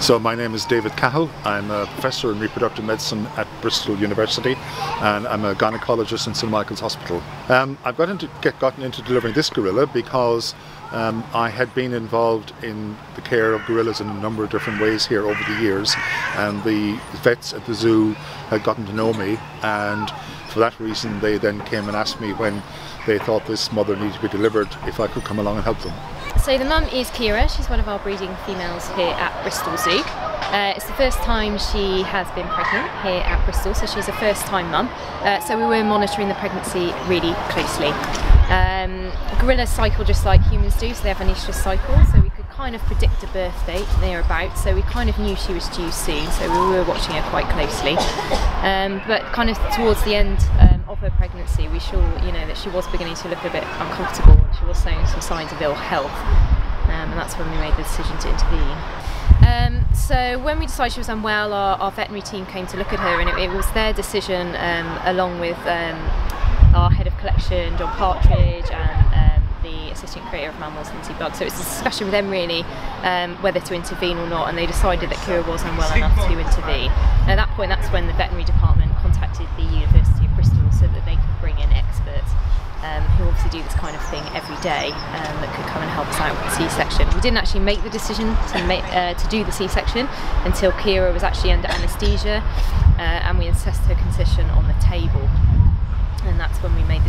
So my name is David Cahill. I'm a professor in reproductive medicine at Bristol University and I'm a gynecologist in St Michael's Hospital. Um, I've got into, get, gotten into delivering this gorilla because um, I had been involved in the care of gorillas in a number of different ways here over the years and the vets at the zoo had gotten to know me and for that reason they then came and asked me when they thought this mother needed to be delivered if I could come along and help them. So the mum is Kera, she's one of our breeding females here at Bristol Zoo. Uh, it's the first time she has been pregnant here at Bristol, so she's a first time mum. Uh, so we were monitoring the pregnancy really closely. Um, gorillas cycle just like humans do, so they have an estrous cycle, so kind of predict a birth date about. so we kind of knew she was due soon, so we were watching her quite closely. Um, but kind of towards the end um, of her pregnancy, we saw you know that she was beginning to look a bit uncomfortable, and she was showing some signs of ill health, um, and that's when we made the decision to intervene. Um, so when we decided she was unwell, our, our, veterinary team came to look at her, and it, it was their decision, um, along with um, our head of collection, John Partridge, assistant curator of Mammals, Lindsay Bugg. So it's a discussion with them really um, whether to intervene or not, and they decided that Kera was unwell enough to intervene. And at that point, that's when the veterinary department contacted the University of Bristol so that they could bring in experts. Um, who obviously do this kind of thing every day um, that could come and help us out with the C-section. We didn't actually make the decision to, make, uh, to do the C-section until Kera was actually under anaesthesia uh, and we assessed her condition on the table and that's when we made